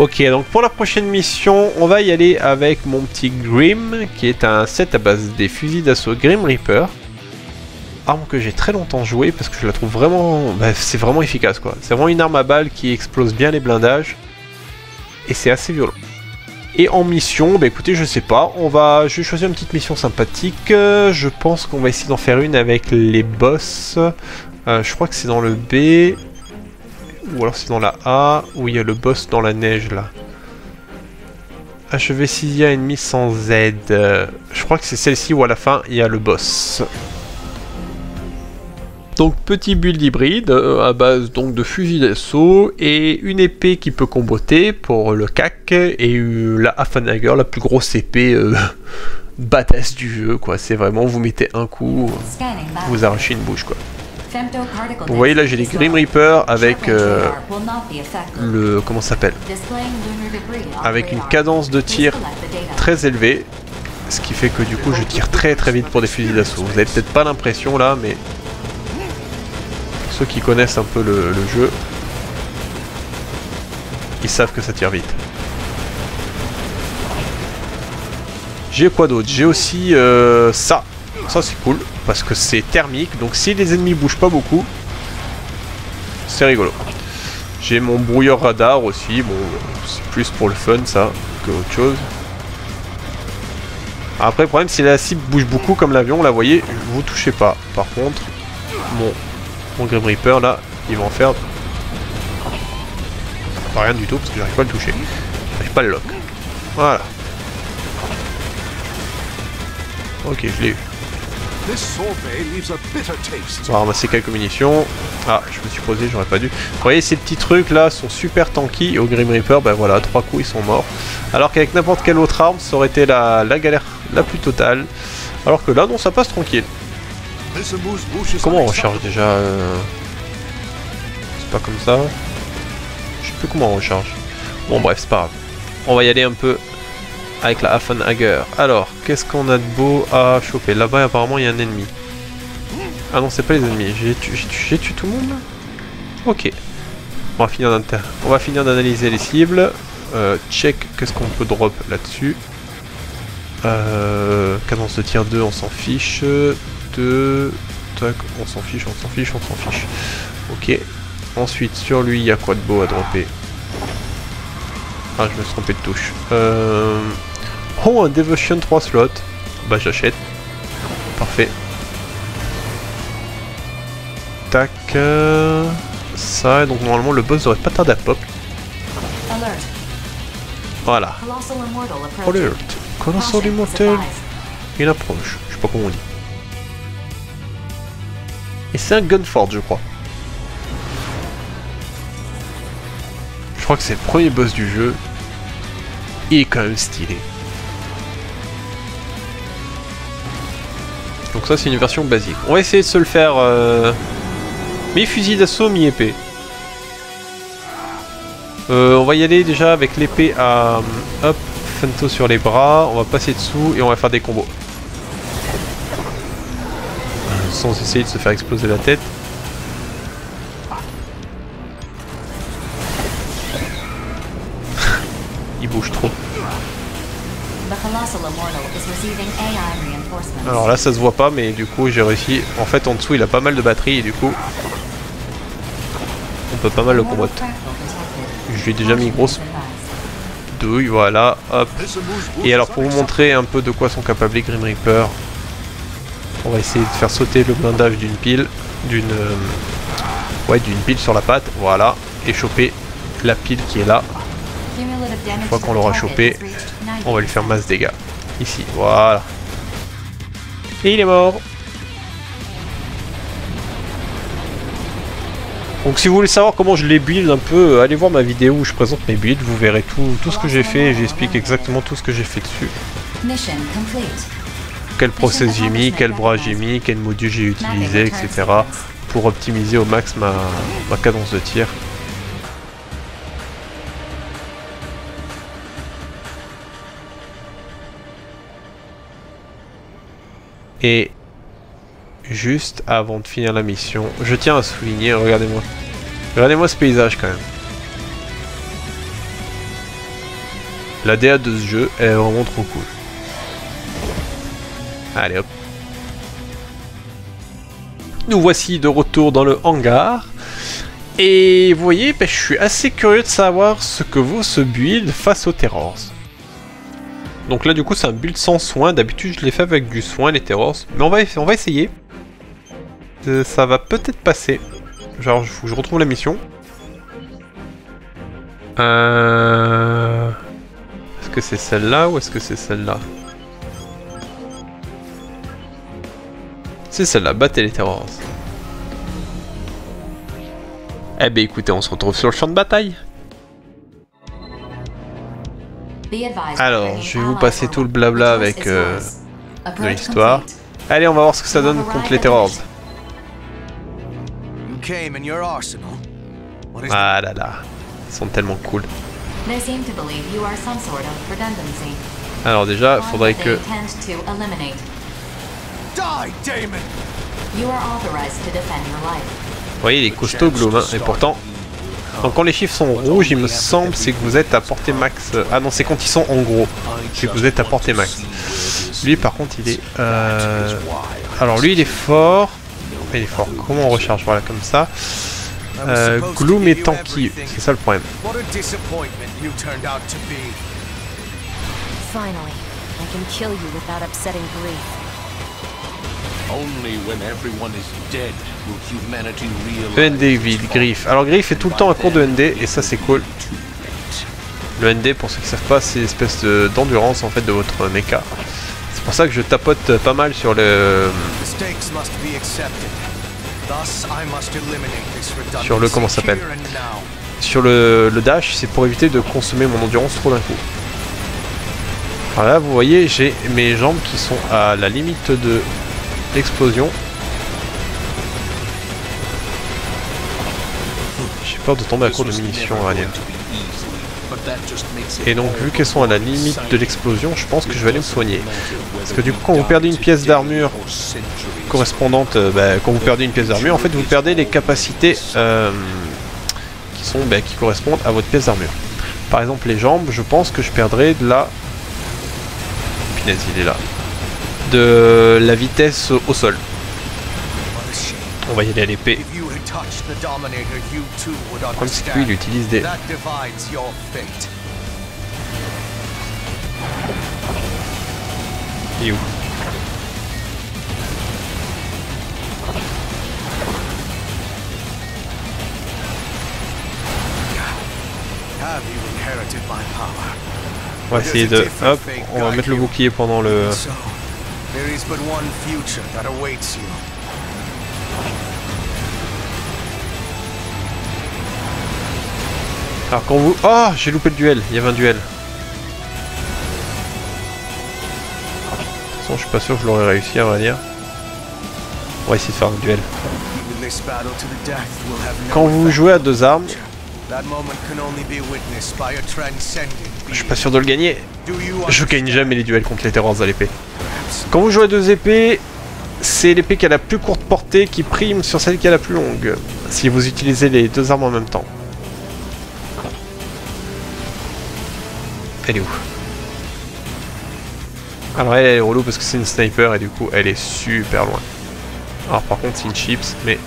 Ok, donc pour la prochaine mission, on va y aller avec mon petit Grim, qui est un set à base des fusils d'assaut Grim Reaper. Arme que j'ai très longtemps joué parce que je la trouve vraiment... Bah, c'est vraiment efficace quoi. C'est vraiment une arme à balle qui explose bien les blindages. Et c'est assez violent. Et en mission, bah écoutez, je sais pas, on va... Je vais choisir une petite mission sympathique. Euh, je pense qu'on va essayer d'en faire une avec les boss. Euh, je crois que c'est dans le B. Ou alors c'est dans la A, où il y a le boss dans la neige là. Achever Cilia ennemi sans Z. Euh, je crois que c'est celle-ci où à la fin il y a le boss. Donc petit build hybride euh, à base donc de fusil d'assaut et une épée qui peut comboter pour le CAC et euh, la Hafanager, la plus grosse épée euh, badass du jeu quoi. C'est vraiment vous mettez un coup, vous arrachez une bouche quoi. Vous voyez là j'ai les Grim Reaper avec euh, le comment ça s'appelle avec une cadence de tir très élevée ce qui fait que du coup je tire très très vite pour des fusils d'assaut. Vous avez peut-être pas l'impression là mais ceux qui connaissent un peu le, le jeu ils savent que ça tire vite. J'ai quoi d'autre? J'ai aussi euh, ça. Ça c'est cool parce que c'est thermique. Donc si les ennemis bougent pas beaucoup, c'est rigolo. J'ai mon brouilleur radar aussi. Bon, c'est plus pour le fun ça que autre chose. Après, le problème, si la cible bouge beaucoup comme l'avion, là, vous voyez, vous touchez pas. Par contre, mon, mon Grim Reaper, là, il va en faire... Pas rien du tout, parce que j'arrive pas à le toucher. J'arrive pas à le lock. Voilà. Ok, je l'ai eu. On va ramasser quelques munitions. Ah, je me suis posé, j'aurais pas dû. Vous voyez, ces petits trucs là sont super tanky. Au Grim Reaper, ben voilà, trois coups, ils sont morts. Alors qu'avec n'importe quelle autre arme, ça aurait été la, la galère la plus totale. Alors que là, non, ça passe tranquille. Comment on recharge déjà euh... C'est pas comme ça. Je sais plus comment on recharge. Bon, bref, c'est pas grave. On va y aller un peu avec la Affenhager. Alors, qu'est-ce qu'on a de beau à choper? Là-bas, apparemment, il y a un ennemi. Ah non, c'est pas les ennemis. J'ai tué, tout le monde Ok. On va finir on va finir d'analyser les cibles. Euh, check qu'est-ce qu'on peut drop là-dessus. Euh, cadence de tir 2, on s'en fiche. 2... Tac, on s'en fiche, on s'en fiche, on s'en fiche. Ok. Ensuite, sur lui, il y a quoi de beau à dropper? Ah, je me suis trompé de touche. Euh... Oh, un Devotion 3 slots. Bah, j'achète. Parfait. Tac. Euh... Ça, donc normalement, le boss devrait pas tarder à pop. Voilà. Alert. Colossal Immortal. Il approche. Je sais pas comment on dit. Et c'est un Gunford, je crois. Je crois que c'est le premier boss du jeu. Il est quand même stylé. Donc ça, c'est une version basique. On va essayer de se le faire... Euh... Mi-fusil d'assaut, mi-épée. Euh, on va y aller déjà avec l'épée à... Hop, Fento sur les bras. On va passer dessous et on va faire des combos. Sans essayer de se faire exploser la tête. Alors là ça se voit pas mais du coup j'ai réussi. En fait en dessous il a pas mal de batterie et du coup on peut pas mal le combattre. Je lui ai déjà mis grosse douille, voilà, hop. Et alors pour vous montrer un peu de quoi sont capables les Grim Reaper, on va essayer de faire sauter le blindage d'une pile, d'une euh, ouais d'une pile sur la patte, voilà, et choper la pile qui est là. Une fois qu'on l'aura chopé, on va lui faire masse dégâts. Ici, voilà. Et il est mort. Donc si vous voulez savoir comment je les build un peu, allez voir ma vidéo où je présente mes builds, vous verrez tout, tout ce que j'ai fait et j'explique exactement tout ce que j'ai fait dessus. Quel process j'ai mis, quel bras j'ai mis, quel module j'ai utilisé, etc. pour optimiser au max ma, ma cadence de tir. Et juste avant de finir la mission, je tiens à souligner, regardez-moi. Regardez-moi ce paysage quand même. La DA de ce jeu est vraiment trop cool. Allez hop. Nous voici de retour dans le hangar. Et vous voyez, ben, je suis assez curieux de savoir ce que vaut ce build face aux Terrors. Donc là du coup c'est un build sans soin, d'habitude je l'ai fait avec du soin les Terrors, mais on va, essayer. Euh, ça va peut-être passer. Genre je, je retrouve la mission. Euh... Est-ce que c'est celle-là ou est-ce que c'est celle-là? C'est celle-là, battez les Terrors. Eh ben écoutez, on se retrouve sur le champ de bataille. Alors, je vais vous passer tout le blabla avec euh, de l'histoire. Allez, on va voir ce que ça donne contre les Terrors. Ah là là, ils sont tellement cool. Alors déjà, il faudrait que... Vous voyez, il est costaud Gloom, hein, et pourtant... Donc quand les chiffres sont rouges, il me semble, c'est que vous êtes à portée max. Ah non, c'est quand ils sont en gros. C'est que vous êtes à portée max. Lui, par contre, il est... Euh... Alors lui, il est fort. Il est fort. Comment on recharge? Voilà, comme ça. Euh, Gloom est tanky, c'est ça le problème. Finally, I can kill you without upsetting grief. Only when everyone is dead will humanity realize END vide, Griff. Alors Griff est tout le temps à court de ND et ça c'est cool. Le ND pour ceux qui savent pas c'est une espèce de- d'endurance en fait de votre mecha. C'est pour ça que je tapote pas mal sur le Sur le- comment ça s'appelle sur le, le dash, c'est pour éviter de consommer mon endurance trop d'un coup. Alors là, vous voyez, j'ai mes jambes qui sont à la limite de l'explosion. J'ai peur de tomber à court de munitions, dire. Et donc, vu qu'elles sont à la limite de l'explosion, je pense que je vais aller me soigner. Parce que du coup, quand vous perdez une pièce d'armure correspondante, euh, bah, quand vous perdez une pièce d'armure, en fait, vous perdez les capacités euh, qui sont, bah, qui correspondent à votre pièce d'armure. Par exemple, les jambes, je pense que je perdrai de la... Punaise, il est là. De la vitesse au sol. On va y aller à l'épée. Comme que lui, il utilise des... Est où? On va essayer de... Hop, on va mettre le bouclier pendant le... There is but one future that awaits you. Alors quand vous... Oh J'ai loupé le duel, il y avait un duel. De toute façon, je suis pas sûr que je l'aurais réussi à vrai dire. On va essayer de faire un duel. Quand vous jouez à deux armes, je suis pas sûr de le gagner. Je gagne jamais les duels contre les terrors à l'épée. Quand vous jouez deux épées, c'est l'épée qui a la plus courte portée qui prime sur celle qui a la plus longue. Si vous utilisez les deux armes en même temps. Elle est où? Alors elle, elle est relou parce que c'est une sniper et du coup elle est super loin. Alors par contre c'est une chips mais...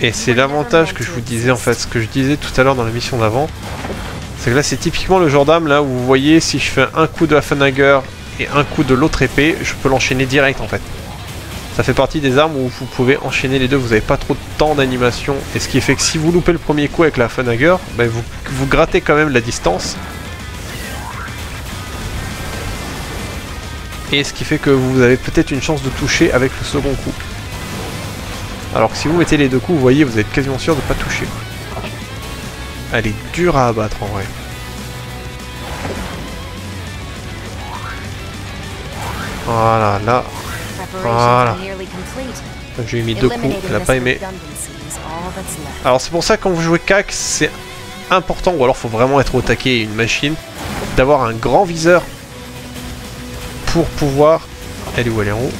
Et c'est l'avantage que je vous disais en fait, ce que je disais tout à l'heure dans la mission d'avant. C'est que là c'est typiquement le genre d'arme là où vous voyez si je fais un coup de Hafenhager et un coup de l'autre épée, je peux l'enchaîner direct en fait. Ça fait partie des armes où vous pouvez enchaîner les deux, vous n'avez pas trop de temps d'animation. Et ce qui fait que si vous loupez le premier coup avec la Hafenhager, ben vous, vous grattez quand même la distance. Et ce qui fait que vous avez peut-être une chance de toucher avec le second coup. Alors que si vous mettez les deux coups, vous voyez, vous êtes quasiment sûr de pas toucher. Elle est dure à abattre en vrai. Voilà, là, Voilà. j'ai mis deux coups, elle a this pas aimé. Alors c'est pour ça que quand vous jouez CAC, c'est important, ou alors faut vraiment être au taquet et une machine, d'avoir un grand viseur pour pouvoir Elle est où? Elle est en haut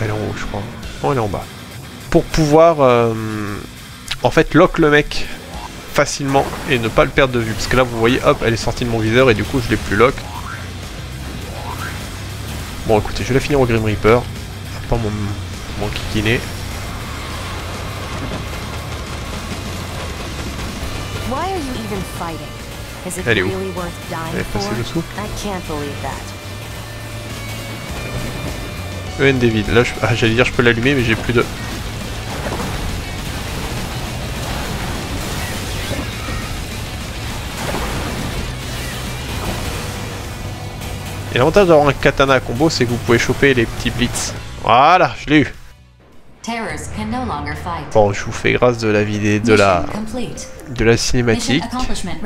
Elle est en haut, je crois. Non, elle est en bas. Pour pouvoir, euh, en fait, lock le mec facilement et ne pas le perdre de vue. Parce que là, vous voyez, hop, elle est sortie de mon viseur et du coup, je l'ai plus lock. Bon, écoutez, je vais la finir au Grim Reaper. Pas mon, mon kikiné. Elle est où? Elle est passée dessous. EN David. Là, je- ah, j'allais dire, je peux l'allumer, mais j'ai plus de. Et l'avantage d'avoir un katana à combo, c'est que vous pouvez choper les petits blitz. Voilà, je l'ai eu. Bon, je vous fais grâce de la vidéo, de la, de cinématique.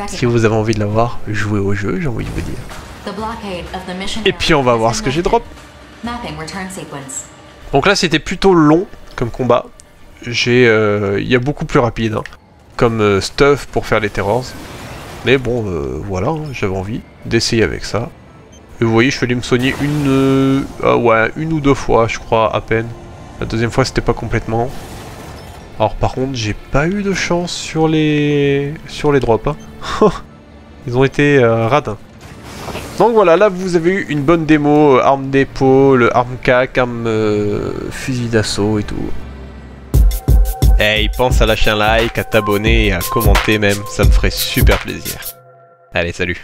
Si vous avez envie de la voir, jouez au jeu, j'ai envie de vous dire. Et puis on va voir ce que j'ai drop. Donc là, c'était plutôt long comme combat. J'ai, euh, il y a beaucoup plus rapide, hein, comme euh, stuff pour faire les terrors. Mais bon, euh, voilà, hein, j'avais envie d'essayer avec ça. Et vous voyez, je suis allé me soigner une, euh, ah ouais, une ou deux fois, je crois, à peine. La deuxième fois, c'était pas complètement. Alors par contre, j'ai pas eu de chance sur les, sur les drops. hein. Ils ont été euh, radins. Donc voilà, là vous avez eu une bonne démo, euh, arme d'épaule, arme cac, arme euh, fusil d'assaut et tout. Hey, pense à lâcher un like, à t'abonner et à commenter même, ça me ferait super plaisir. Allez, salut